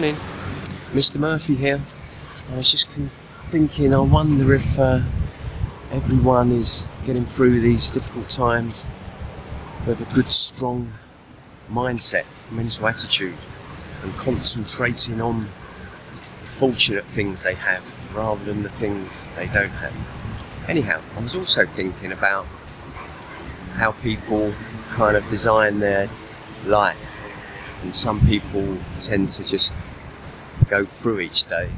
Morning, Mr. Murphy here. I was just thinking, I wonder if uh, everyone is getting through these difficult times with a good, strong mindset, mental attitude, and concentrating on the fortunate things they have rather than the things they don't have. Anyhow, I was also thinking about how people kind of design their life, and some people tend to just go through each day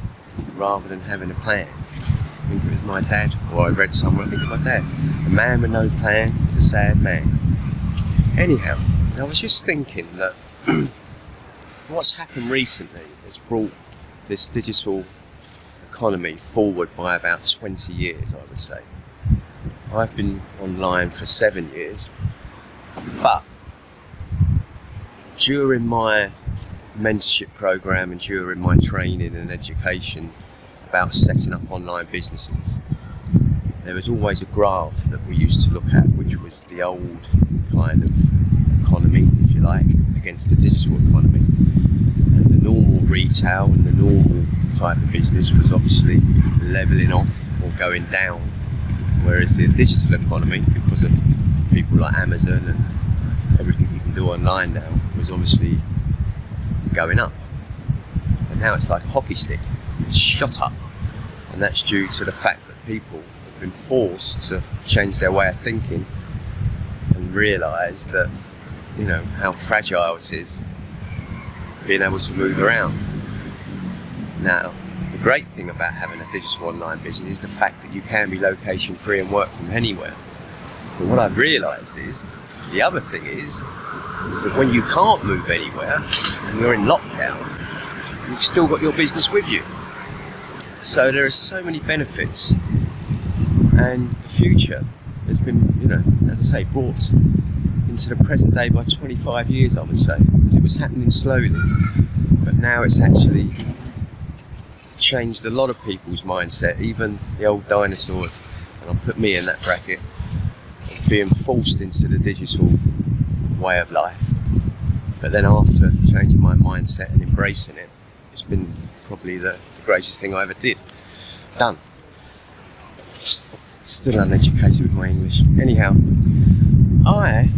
rather than having a plan. I think it was my dad, or I read somewhere, I think it was my dad. A man with no plan is a sad man. Anyhow, I was just thinking that what's happened recently has brought this digital economy forward by about 20 years, I would say. I've been online for seven years, but during my mentorship program and during my training and education about setting up online businesses, there was always a graph that we used to look at, which was the old kind of economy, if you like, against the digital economy. And the normal retail and the normal type of business was obviously leveling off or going down, whereas the digital economy, because of people like Amazon and everything you can do online now, was obviously going up. And now it's like a hockey stick, it's shot up. And that's due to the fact that people have been forced to change their way of thinking and realise that, you know, how fragile it is being able to move around. Now, the great thing about having a digital online business is the fact that you can be location free and work from anywhere. But what I've realised is the other thing is, is that when you can't move anywhere and you're in lockdown, you've still got your business with you. So there are so many benefits, and the future has been, you know, as I say, brought into the present day by 25 years, I would say, because it was happening slowly, but now it's actually changed a lot of people's mindset, even the old dinosaurs, and I'll put me in that bracket, being forced into the digital way of life. But then after changing my mindset and embracing it, it's been probably the, the greatest thing I ever did. Done. Still uneducated with my English. Anyhow, I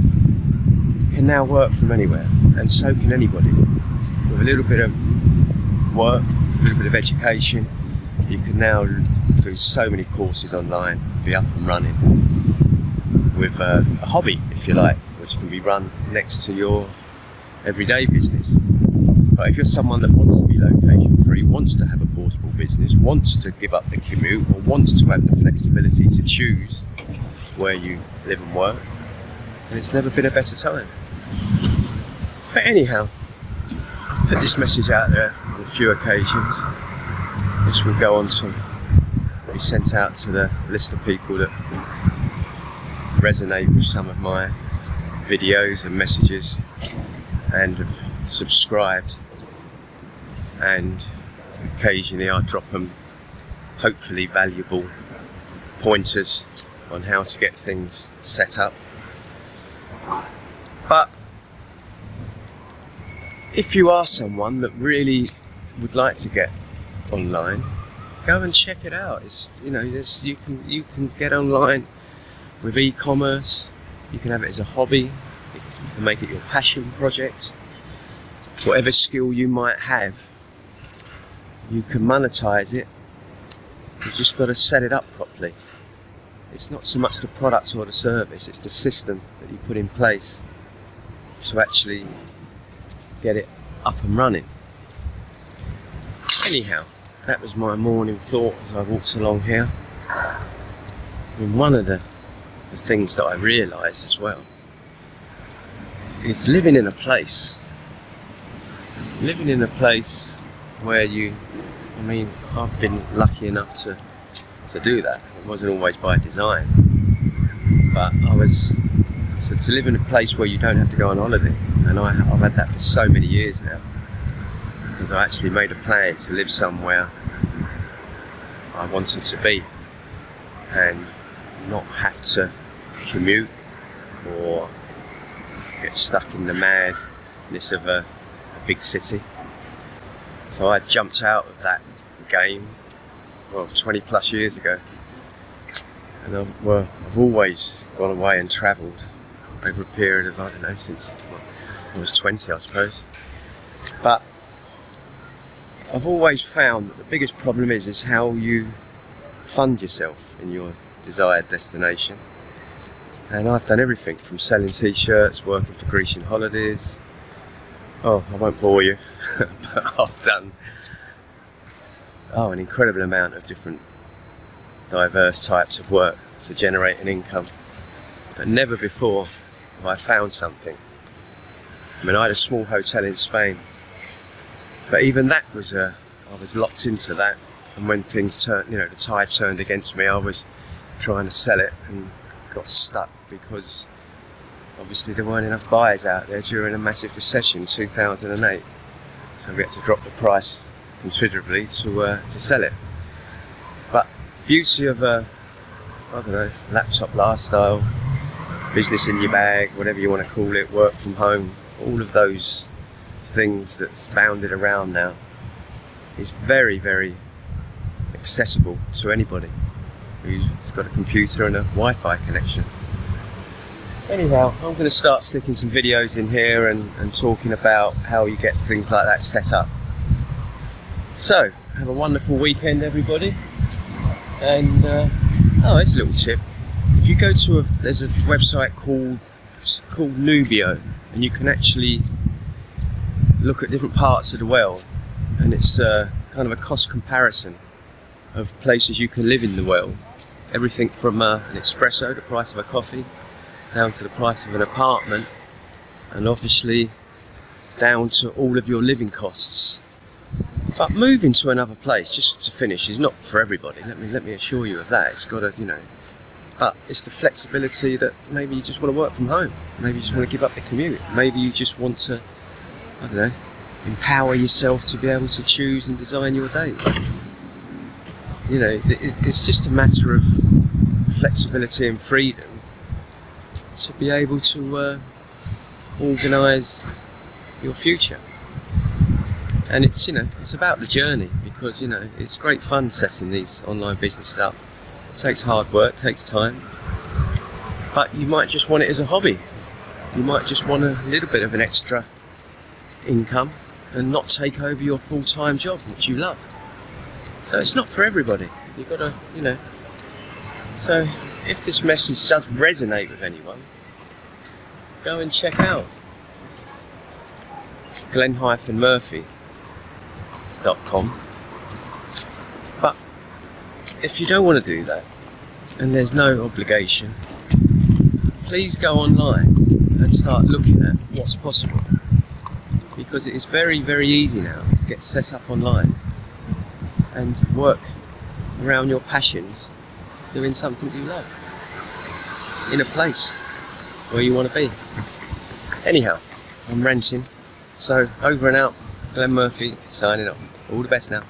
can now work from anywhere, and so can anybody. With a little bit of work, a little bit of education, you can now do so many courses online, be up and running with a, a hobby, if you like, which can be run next to your everyday business. But if you're someone that wants to be location free, wants to have a portable business, wants to give up the commute, or wants to have the flexibility to choose where you live and work, then it's never been a better time. But anyhow, I've put this message out there on a few occasions. This will go on to be sent out to the list of people that resonate with some of my videos and messages and have subscribed and occasionally I drop them hopefully valuable pointers on how to get things set up. But if you are someone that really would like to get online go and check it out. It's you know there's you can you can get online with e-commerce you can have it as a hobby you can make it your passion project. Whatever skill you might have you can monetize it. You've just got to set it up properly. It's not so much the product or the service it's the system that you put in place to actually get it up and running. Anyhow that was my morning thought as I walked along here. And one of the, the things that I realised as well. Is living in a place living in a place where you I mean I've been lucky enough to to do that. It wasn't always by design but I was to, to live in a place where you don't have to go on holiday and I, I've had that for so many years now because I actually made a plan to live somewhere I wanted to be and not have to commute or get stuck in the madness of a, a big city. So I jumped out of that game, well, 20 plus years ago. And I've, well, I've always gone away and travelled over a period of, I don't know, since I was 20, I suppose. But I've always found that the biggest problem is, is how you fund yourself in your desired destination. And I've done everything from selling t-shirts, working for Grecian Holidays. Oh, I won't bore you, but I've done oh an incredible amount of different diverse types of work to generate an income. But never before have I found something. I mean, I had a small hotel in Spain, but even that was a, uh, was locked into that. And when things turned, you know, the tide turned against me, I was trying to sell it and got stuck because obviously there weren't enough buyers out there during a massive recession 2008 so we had to drop the price considerably to uh, to sell it. But the beauty of a I don't know laptop lifestyle business in your bag whatever you want to call it work from home all of those things that's bounded around now is very very accessible to anybody who's got a computer and a Wi-Fi connection. Anyhow, I'm going to start sticking some videos in here and, and talking about how you get things like that set up. So, have a wonderful weekend everybody. And, uh, oh, it's a little tip. If you go to a, there's a website called, called Numbeo and you can actually look at different parts of the world and it's uh, kind of a cost comparison of places you can live in the world. Everything from uh, an espresso, the price of a coffee, down to the price of an apartment, and obviously down to all of your living costs. But moving to another place, just to finish, is not for everybody. Let me let me assure you of that. It's got to, you know, but it's the flexibility that maybe you just want to work from home. Maybe you just want to give up the commute. Maybe you just want to, I don't know, empower yourself to be able to choose and design your day you know, it's just a matter of flexibility and freedom to be able to uh, organise your future. And it's, you know, it's about the journey because, you know, it's great fun setting these online businesses up. It takes hard work, takes time, but you might just want it as a hobby. You might just want a little bit of an extra income and not take over your full-time job, which you love. So it's not for everybody. You've got to, you know. So if this message does resonate with anyone, go and check out glenn-murphy.com. But if you don't want to do that, and there's no obligation, please go online and start looking at what's possible. Because it is very, very easy now to get set up online and work around your passions doing something you love in a place where you want to be. Anyhow, I'm ranting. So over and out. Glen Murphy signing off. All the best now.